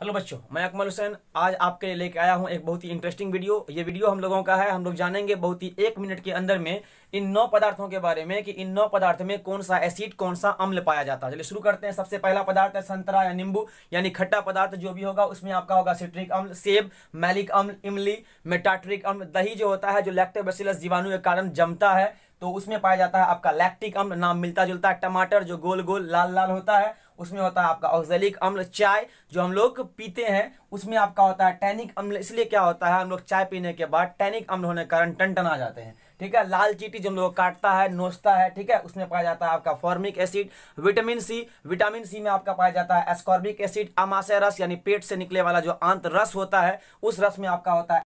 Hello बच्चों, मैं अकमल हुसैन। आज आपके लिए लेके आया हूँ एक बहुत ही इंटरेस्टिंग वीडियो ये वीडियो हम लोगों का है, हम लोग जानेंगे बहुत ही एक मिनट के अंदर में इन नौ पदार्थों के बारे में कि इन नौ पदार्थ में कौन सा एसिड कौन सा अम्ल पाया जाता है। चलिए शुरू करते हैं। सबसे पहला पदार्थ है संतरा या नींबू, यानी खट्टा पदार्थ जो भी होगा, उसमें आपका होगा सिट्रिक अम्ल सेब मैलिक अम्ल, इमली मेटाट्रिक अम्ल, दही जो होता है, जो लैक्टोबेसिलस जीवाणु के कारण जमता है तो उसमें पाया जाता है आपका लैक्टिक अम्ल, नाम मिलता जुलता है, टमाटर जो गोल गोल, लाल लाल होता है, उसमें होता है आपका ऑक्जेलिक अम्ल, चाय जो हम लोग पीते हैं, उसमें आपका होता है टैनिक अम्ल, इसलिए क्या होता है, हम लोग चाय पीने के बाद टैनिक अम्ल होने के कारण टन टन आ जाते हैं, ठीक है? लाल चीटी जो हम लोग काटता है, नोचता है, ठीक है? उसमें पाया जाता है आपका formic acid vitamin C vitamin C में आपका पाया जाता है एस्कॉर्बिक एसिड अमाशय रस यानी पेट से निकले वाला जो आंत रस होता है, उस रस में आपका होता है